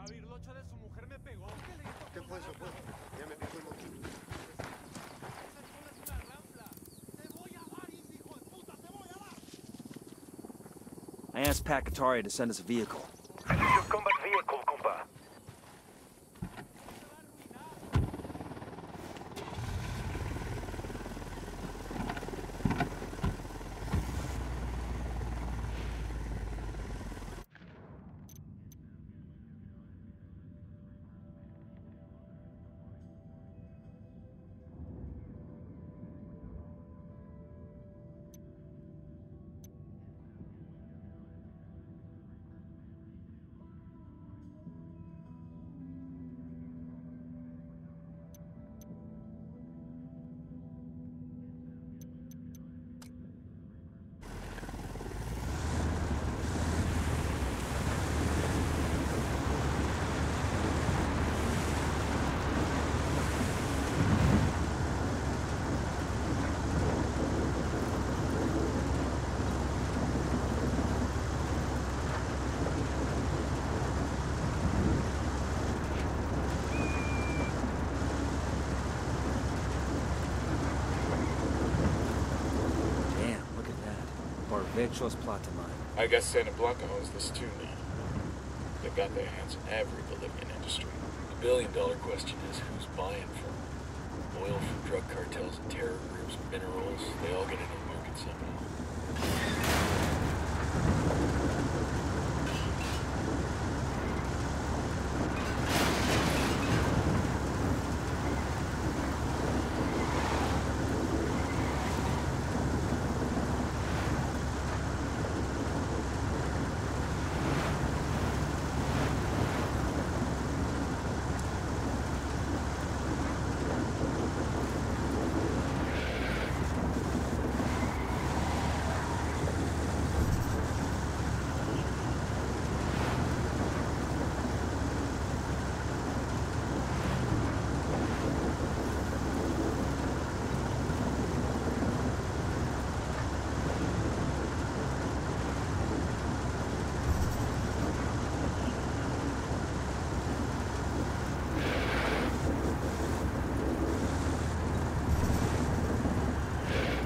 Cabirlocho de su mujer me pegó. ¿Qué le hizo? ¿Qué fue eso, pues? Ya me picó el moquito. Esa escuela es una rampla. ¡Te voy a dar, hijo de puta! ¡Te voy a dar! I asked Pac Katari to send us a vehicle. I guess Santa Blanca owns this too now. They've got their hands in every Bolivian industry. The billion dollar question is who's buying from? Oil from drug cartels and terror groups, minerals, they all get into the market somehow.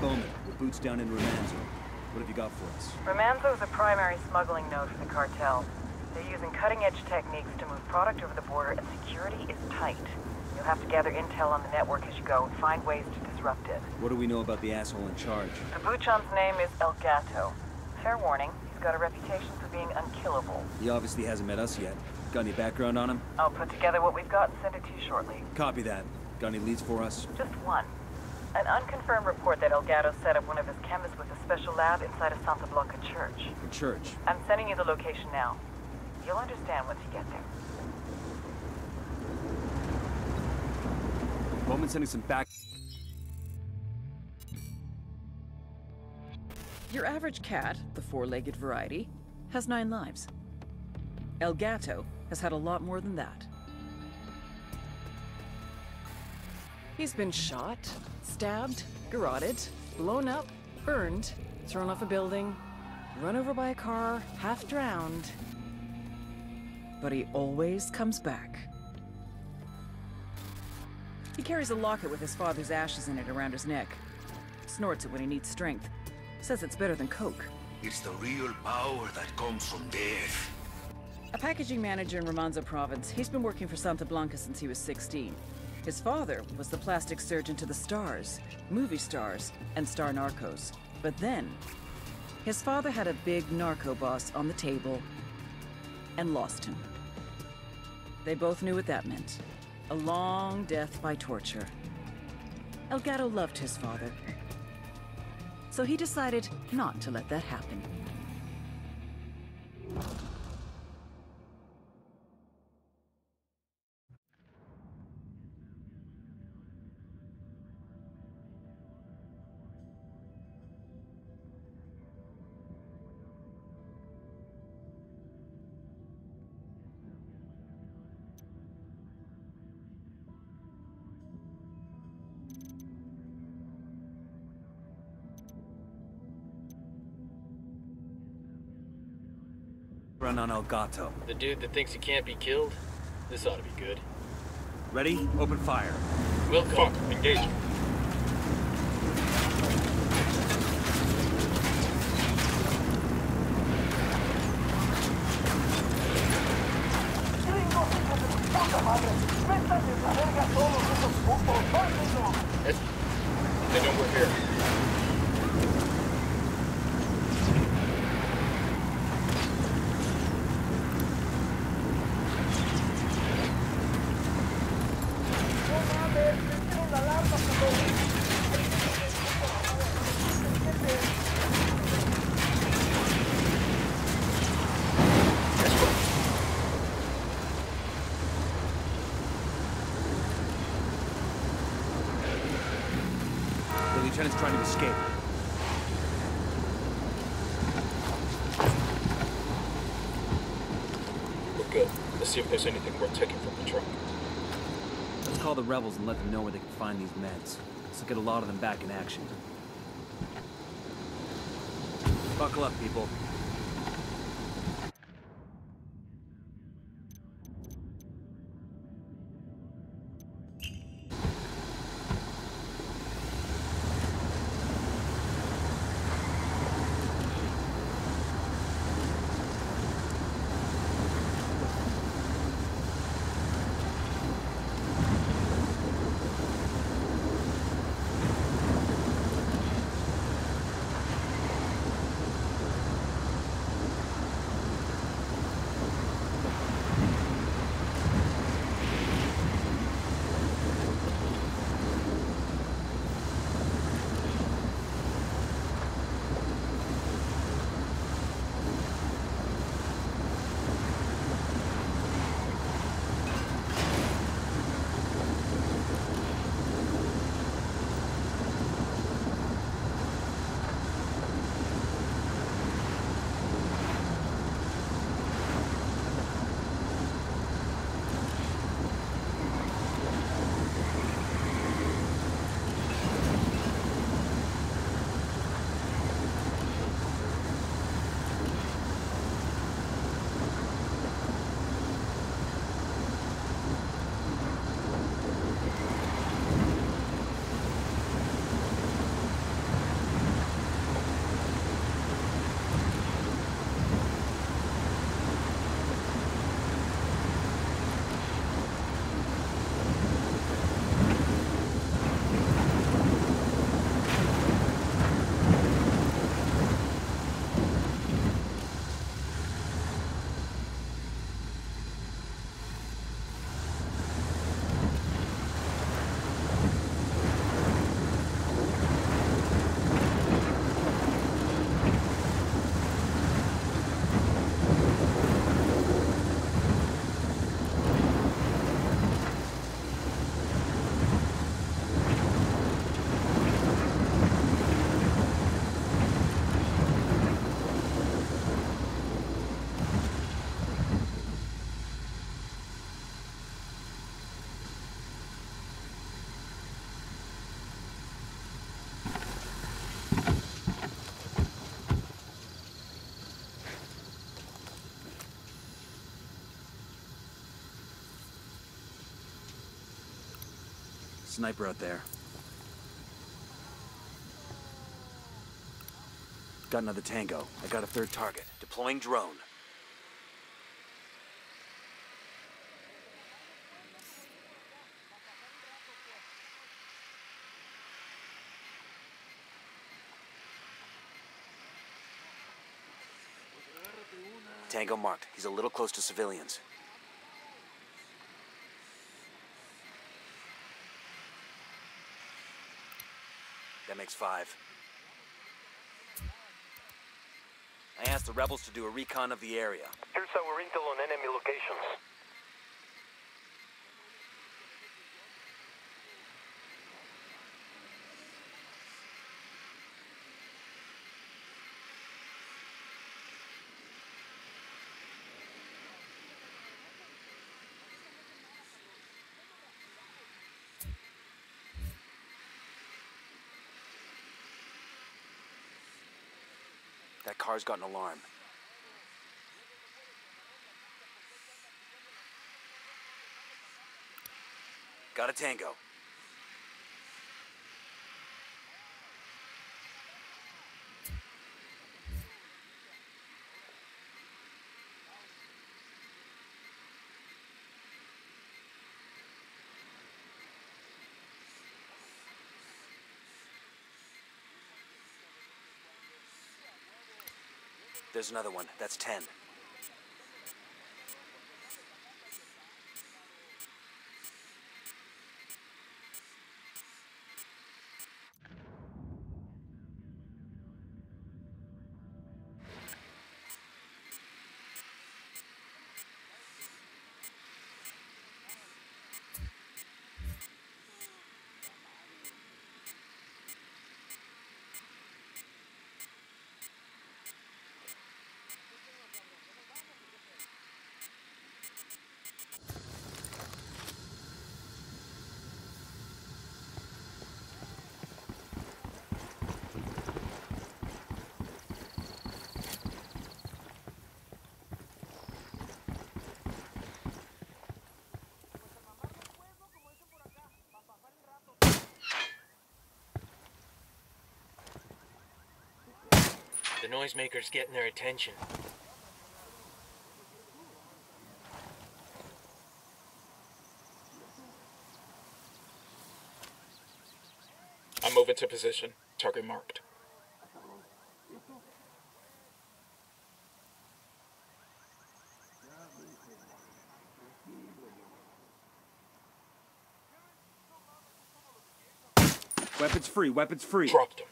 Bowman, down in Remanzo. What have you got for us? Remanzo is a primary smuggling node for the cartel. They're using cutting-edge techniques to move product over the border, and security is tight. You'll have to gather intel on the network as you go and find ways to disrupt it. What do we know about the asshole in charge? The Buchon's name is El Gato. Fair warning, he's got a reputation for being unkillable. He obviously hasn't met us yet. Got any background on him? I'll put together what we've got and send it to you shortly. Copy that. Got any leads for us? Just one. An unconfirmed report that El Gato set up one of his chemists with a special lab inside a Santa Blanca church. The church. I'm sending you the location now. You'll understand once you get there. Bowman sending some back. Your average cat, the four-legged variety, has nine lives. El Gato has had a lot more than that. He's been shot, stabbed, garroted, blown up, burned, thrown off a building, run over by a car, half drowned. But he always comes back. He carries a locket with his father's ashes in it around his neck. Snorts it when he needs strength. Says it's better than coke. It's the real power that comes from death. A packaging manager in Remanzo province, he's been working for Santa Blanca since he was 16. His father was the plastic surgeon to the stars, movie stars, and star narcos. But then, his father had a big narco boss on the table and lost him. They both knew what that meant. A long death by torture. El Gato loved his father. So he decided not to let that happen. Run on El Gato. The dude that thinks he can't be killed? This ought to be good. Ready? Open fire. Wilco, engage. Es- They know we're here. The lieutenant's trying to escape. We're good. Let's see if there's anything worth taking from the truck. Let's call the rebels and let them know where they can find these meds. This will get a lot of them back in action. Buckle up, people. Sniper out there. Got another tango. I got a third target. Deploying drone. Tango marked. He's a little close to civilians. Makes five. I asked the rebels to do a recon of the area. Here's our intel on enemy locations. car's got an alarm. Got a tango. There's another one. That's ten. Noisemaker's getting their attention. I'm moving to position. Target marked. Weapons free, weapons free. Dropped him.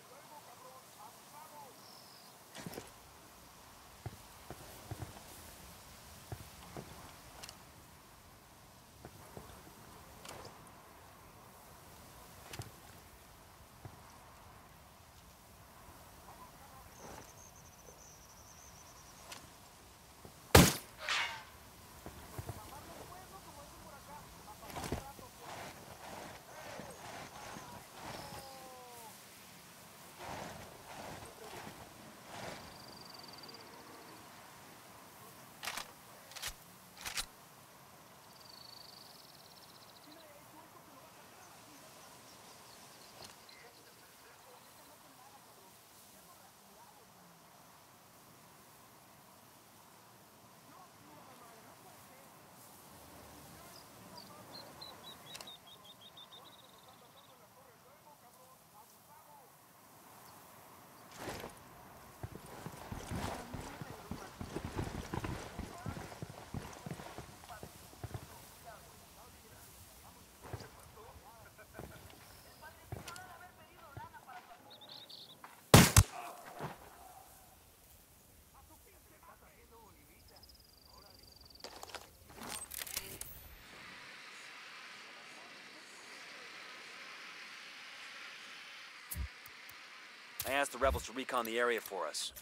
I asked the rebels to recon the area for us.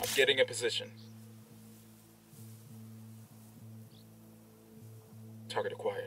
I'm getting a position. Target acquired.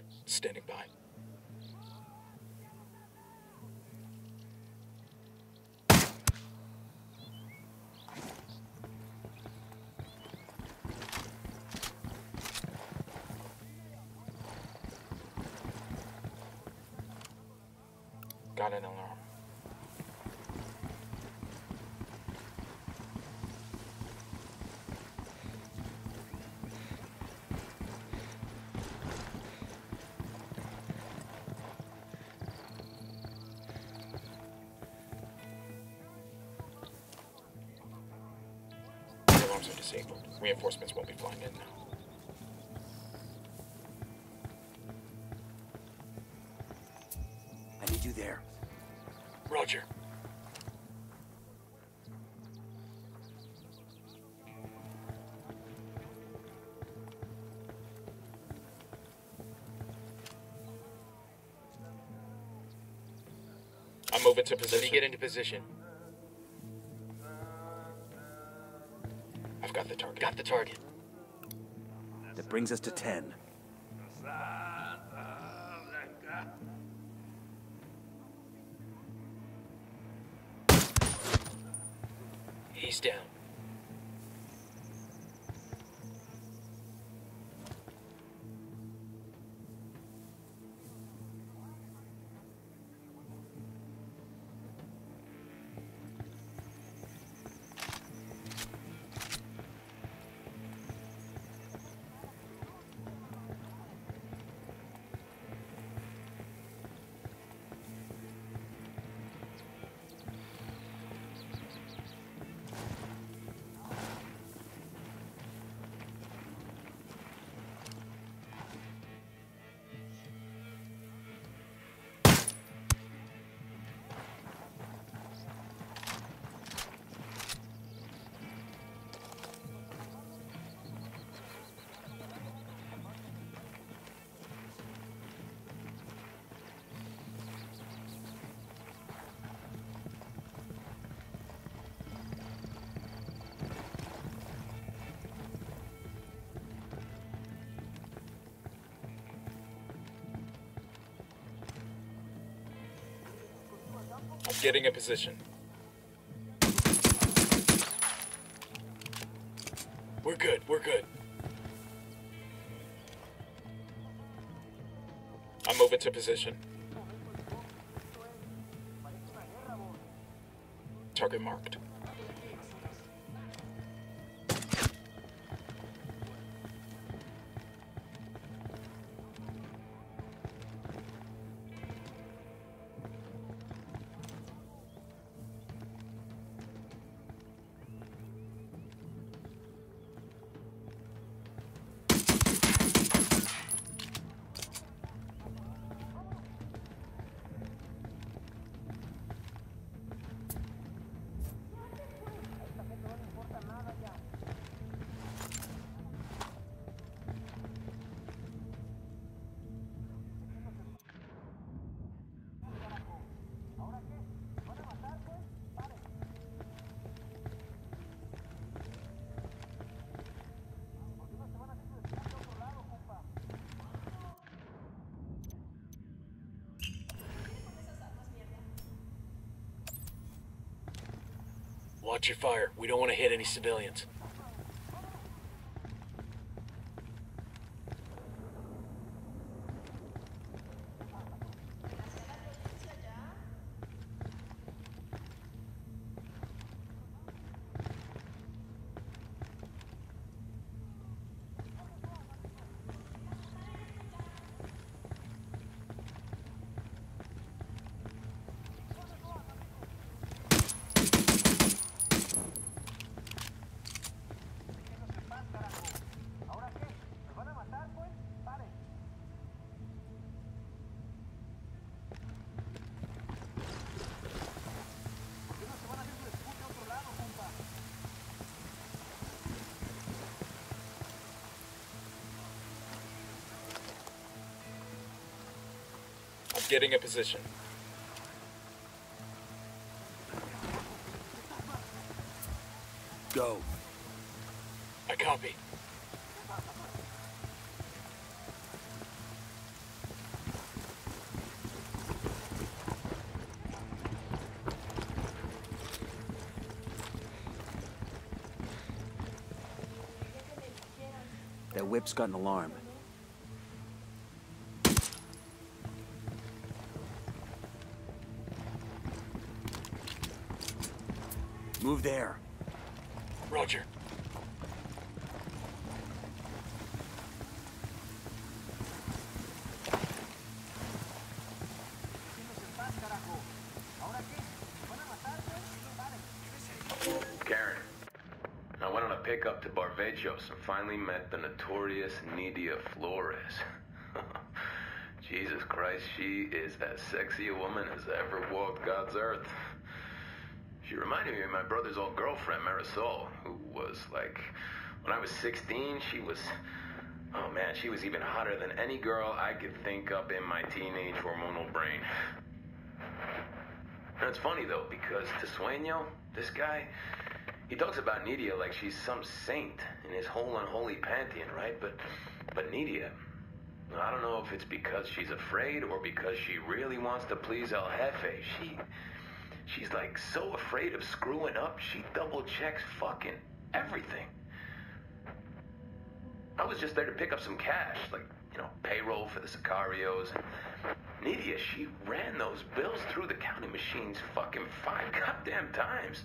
Reinforcements won't be flying in now. I need you there. Roger. I'm moving to position. Let me get into position. the target. That brings us to 10. Getting a position. We're good, we're good. I'm moving to position. Target marked. Watch your fire. We don't want to hit any civilians. Position. Go. I copy. That whip's got an alarm. Move there. Roger. Karen, I went on a pickup to Barvechos and finally met the notorious Nidia Flores. Jesus Christ, she is as sexy a woman as ever walked God's earth. Reminded me of my brother's old girlfriend, Marisol, who was like, when I was 16, she was, oh man, she was even hotter than any girl I could think up in my teenage hormonal brain. That's funny though, because Tesueño, this guy, he talks about Nidia like she's some saint in his whole unholy pantheon, right? But, but Nidia, I don't know if it's because she's afraid or because she really wants to please El Jefe. She, she's like so afraid of screwing up, she double checks fucking everything. I was just there to pick up some cash, like, you know, payroll for the Sicarios. Nidia, she ran those bills through the counting machines fucking five goddamn times.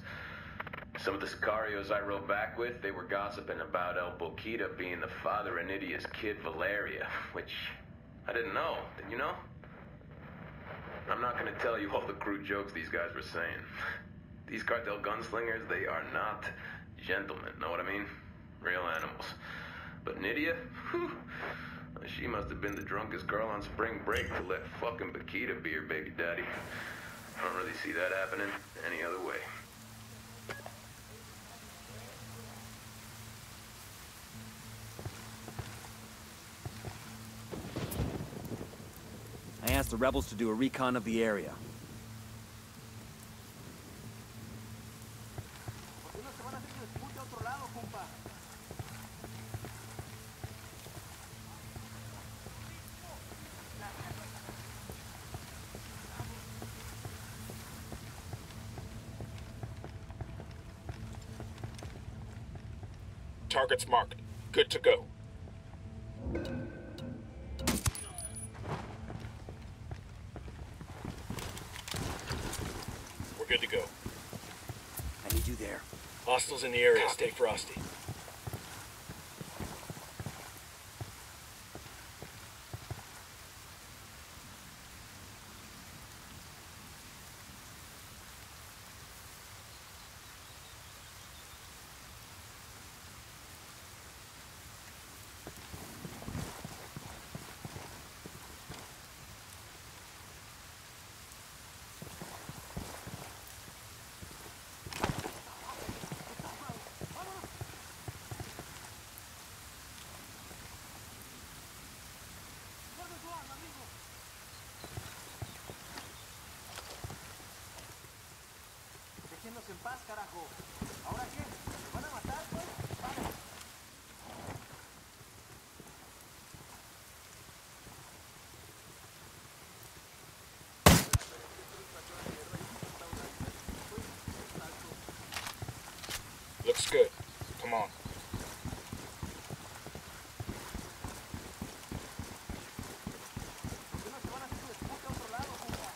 Some of the Sicarios I rode back with, they were gossiping about El Boquita being the father of Nidia's kid Valeria, which I didn't know. Did you know? I'm not gonna tell you all the crude jokes these guys were saying. These cartel gunslingers, they are not gentlemen, know what I mean? Real animals. But Nidia, whew, she must have been the drunkest girl on spring break to let fucking Boquita be her baby daddy. I don't really see that happening any other way. asked the rebels to do a recon of the area. Targets marked. Good to go. In the area. Stay frosty. Déjenos en paz, carajo. ¿Ahora qué? ¿Nos van a matar, pues? Vamos. Looks good. Come on. ¿Por qué no se van a hacer su disputa a otro lado, compa?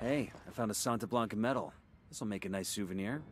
Hey, I found a Santa Blanca medal. This'll make a nice souvenir.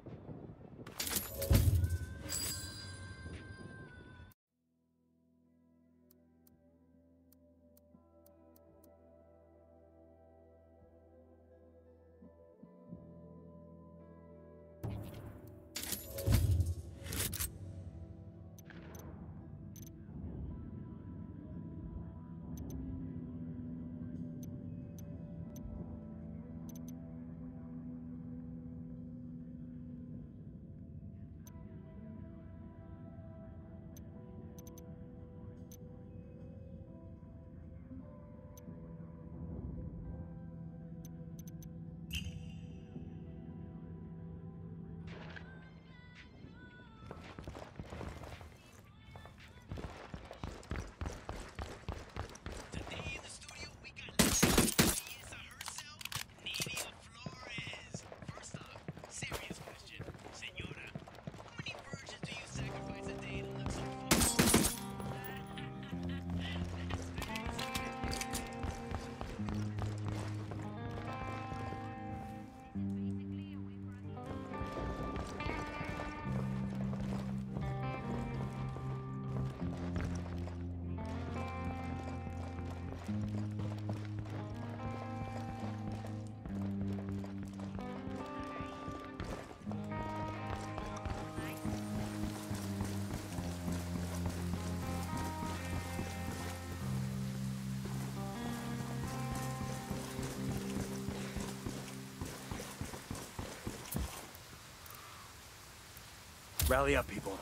Rally up, people.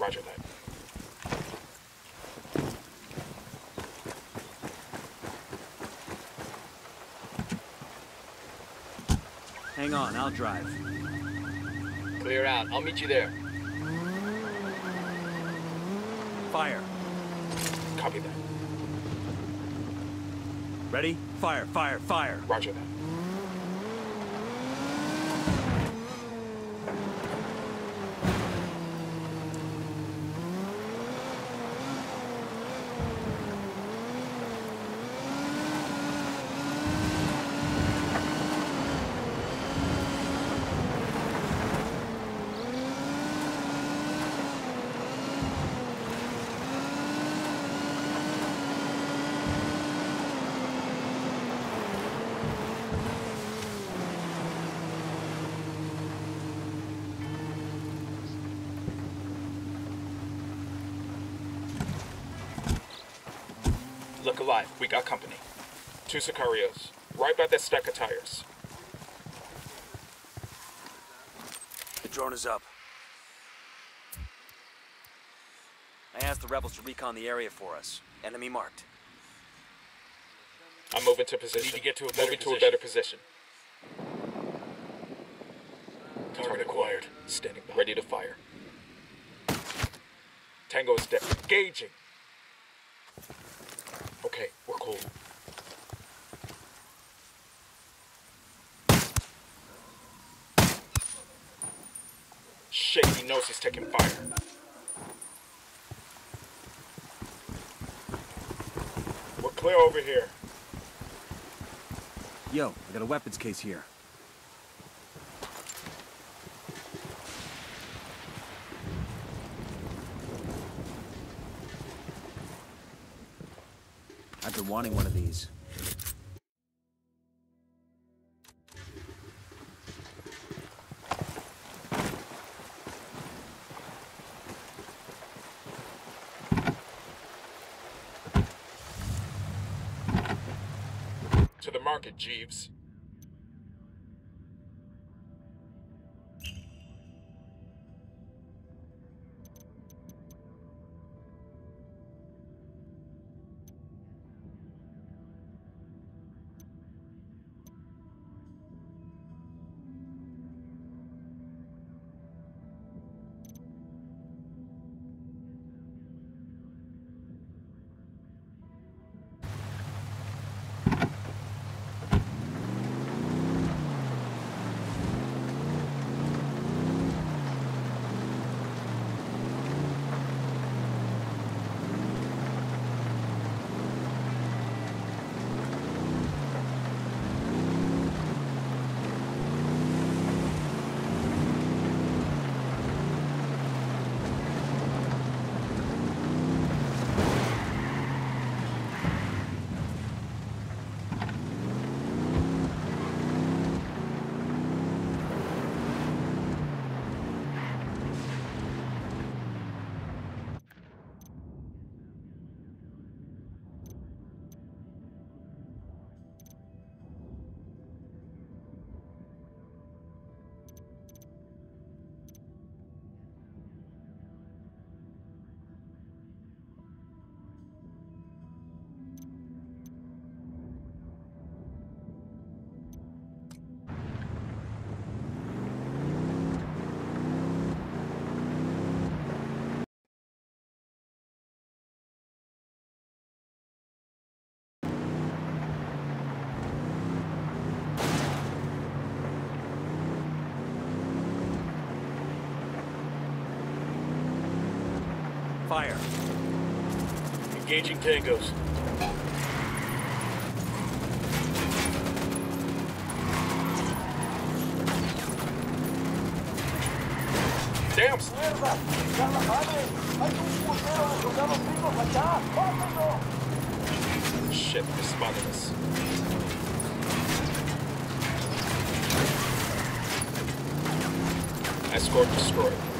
Roger that. Hang on, I'll drive. Clear out. I'll meet you there. Fire. Copy that. Ready? Fire, fire, fire. Roger that. Alive. We got company. Two Sicarios. Right by that stack of tires. The drone is up. I asked the rebels to recon the area for us. Enemy marked. I'm moving to position. Need to get to a better moving to a position. better position. Target acquired. Standing by. Ready to fire. Tango is dead. Engaging. Okay, we're cool. Shit, he knows he's taking fire. We're clear over here. Yo, I got a weapons case here. Wanting one of these. To the market, Jeeves. Fire. Engaging tangos. Damn! ¡Mierda! ¡Hay soldados vivos allá! ¡Mátenlo! Shit, they spotted us. Escort destroyed.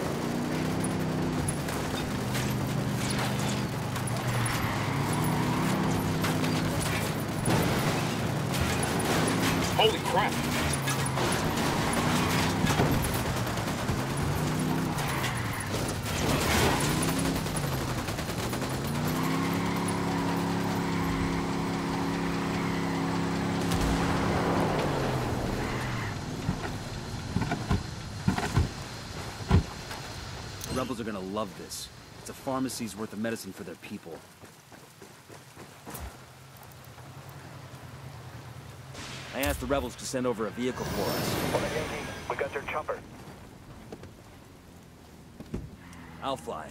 Rebels are gonna love this. It's a pharmacy's worth of medicine for their people. I asked the rebels to send over a vehicle for us. We got their chopper. I'll fly.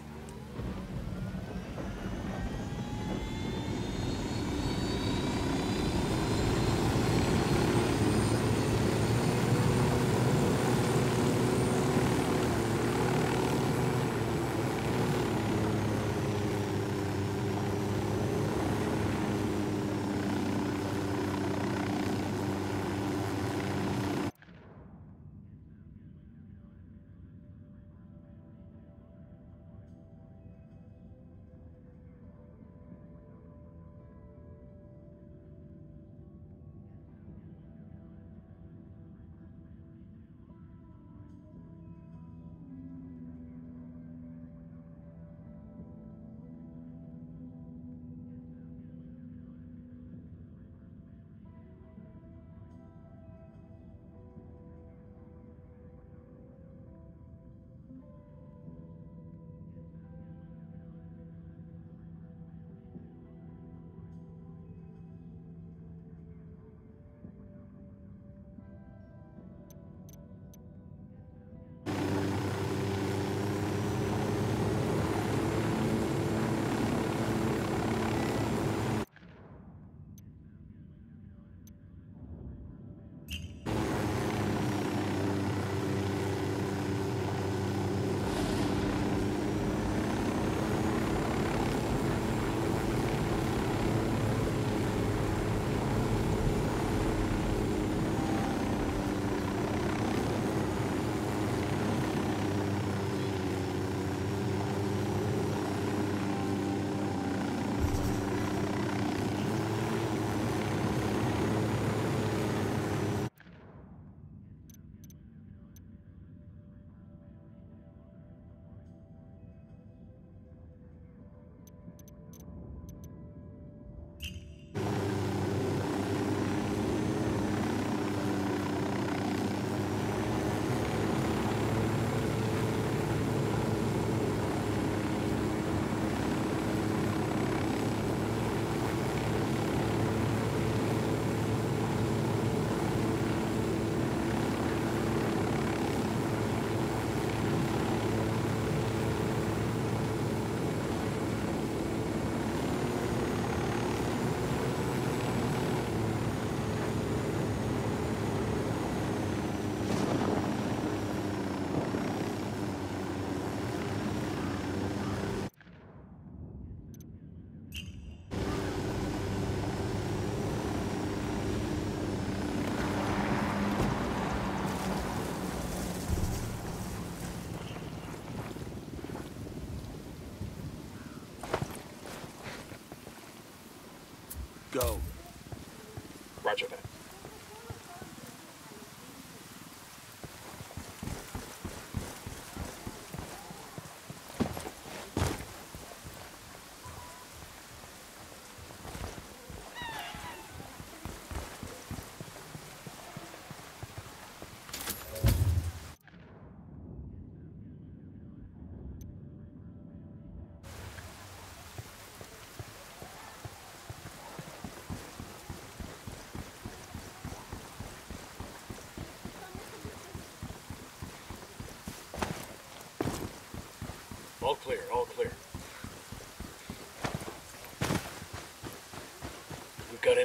graduate.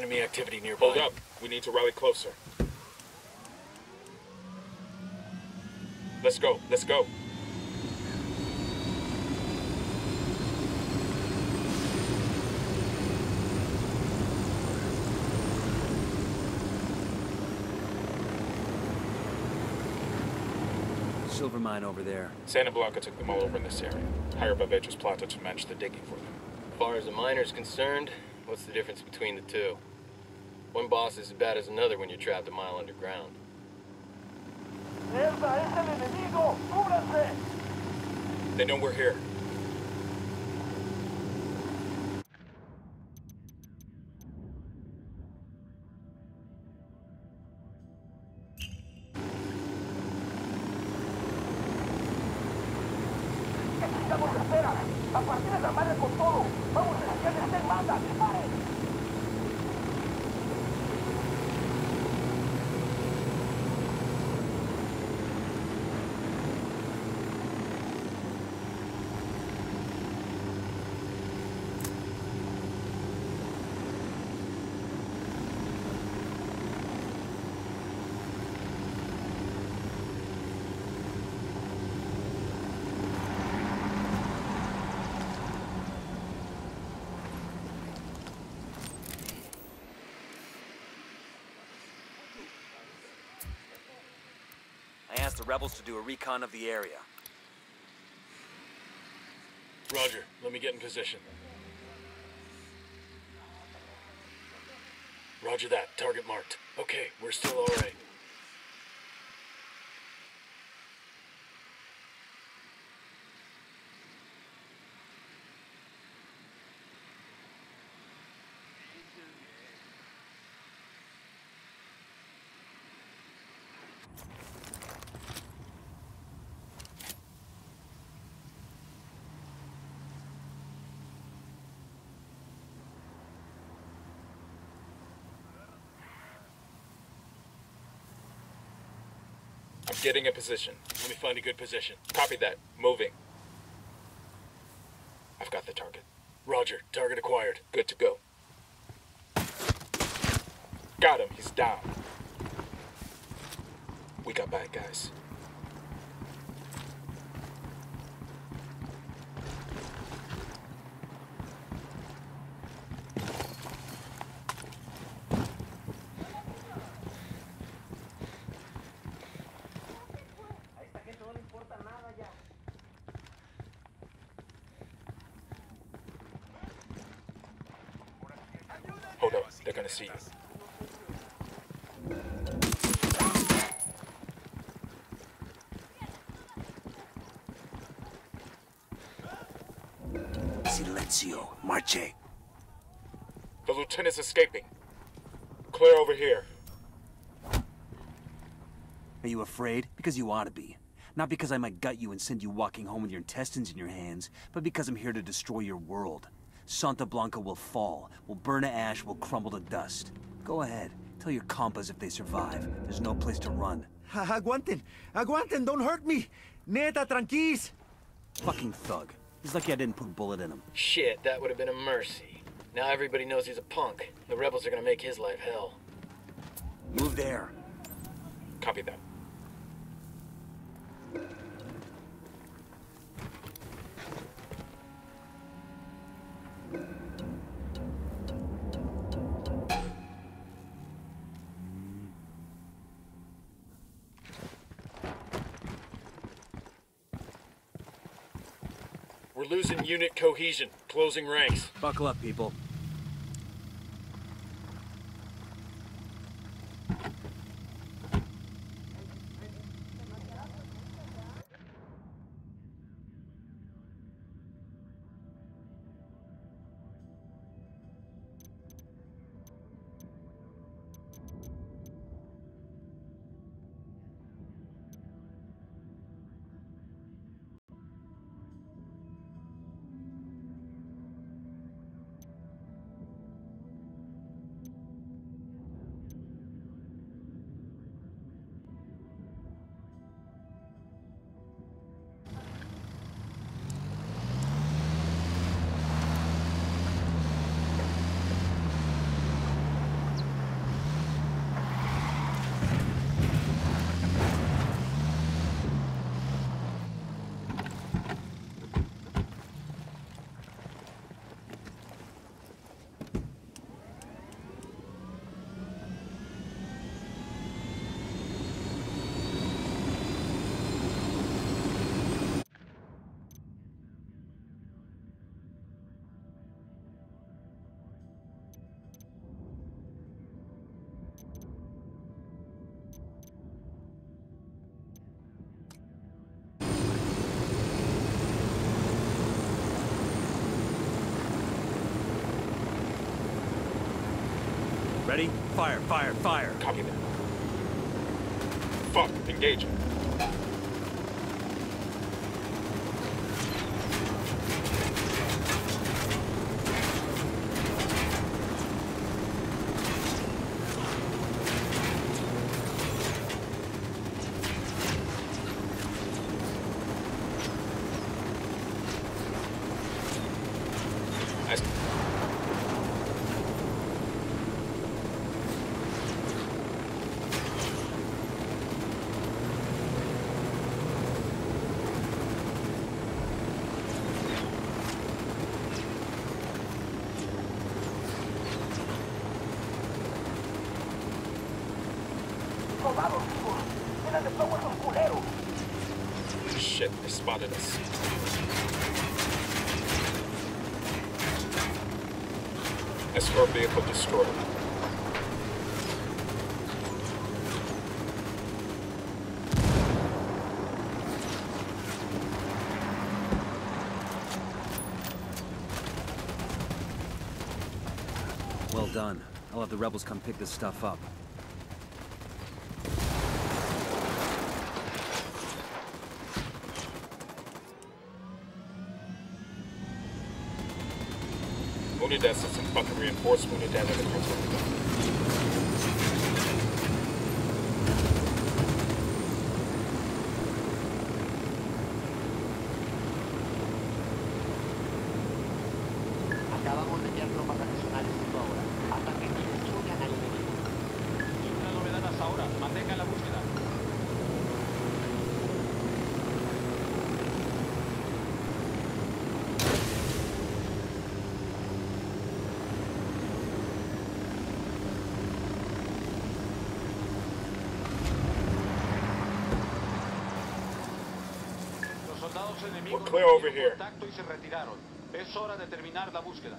Enemy activity nearby. Hold up. We need to rally closer. Let's go. Let's go. Silver mine over there. Santa Blanca took them all over in this area. Higher above Edge's Plaza to match the digging for them. As far as the miner's concerned, what's the difference between the two? One boss is as bad as another when you're trapped a mile underground. ¡Mierda, es el enemigo! ¡Cúbranse! They know we're here. Necesitamos espera. A partir de la madre con todo. Vamos a que estén manda. ¡Disparen! I asked the rebels to do a recon of the area. Roger, let me get in position. Roger that, target marked. Okay, we're still alright. I'm getting a position. Let me find a good position. Copy that. Moving. I've got the target. Roger, target acquired. Good to go. Got him. He's down. We got bad guys. Hold up. They're gonna see you. Silencio. Marche. The escaping. Clear over here. Are you afraid? Because you ought to be. Not because I might gut you and send you walking home with your intestines in your hands, but because I'm here to destroy your world. Santa Blanca will fall, will burn to ash, will crumble to dust. Go ahead. Tell your compas if they survive. There's no place to run. Aguanten. Aguanten. Don't hurt me. Neta, tranquis. Fucking thug. He's lucky I didn't put a bullet in him. Shit, that would have been a mercy. Now everybody knows he's a punk. The rebels are gonna make his life hell. Move there. Copy that. Unit cohesion. Closing ranks. Buckle up, people. Fire, fire, fire. Copy that. Fuck, engaging. Nice. Shit, they spotted us. Well done. I'll have the rebels come pick this stuff up. Fucking reinforced Unidad in the cartel. Los enemigos We're clear over here. contacto y se retiraron. Es hora de terminar la búsqueda.